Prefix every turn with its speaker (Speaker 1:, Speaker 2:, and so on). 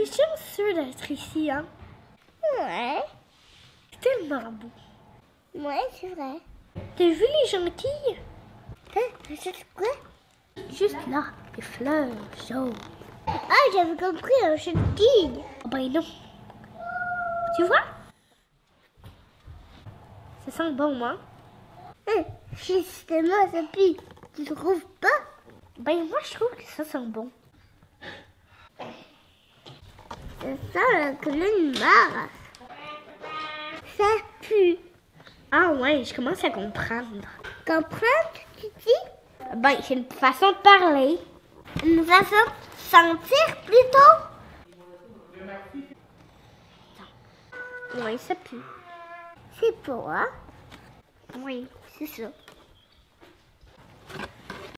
Speaker 1: est chanceux d'être ici, hein?
Speaker 2: Ouais.
Speaker 1: C'est tellement beau.
Speaker 2: Ouais, c'est vrai.
Speaker 1: T'as vu les gentilles?
Speaker 2: Hein? C'est quoi?
Speaker 1: Juste là, les fleurs jaunes.
Speaker 2: Ah, j'avais compris, un gentil.
Speaker 1: Oh ben non. Tu vois? Ça sent bon, hein?
Speaker 2: Hein? Justement, ça pue. Tu trouves pas?
Speaker 1: Ben moi, je trouve que ça sent bon.
Speaker 2: Ça sent la colonne mars. Ça pue.
Speaker 1: Ah ouais, je commence à comprendre.
Speaker 2: Comprendre, tu dis?
Speaker 1: Ben, c'est une façon de parler.
Speaker 2: Une façon de sentir plutôt?
Speaker 1: Oui, ça pue.
Speaker 2: C'est pas, hein?
Speaker 1: Oui, c'est ça.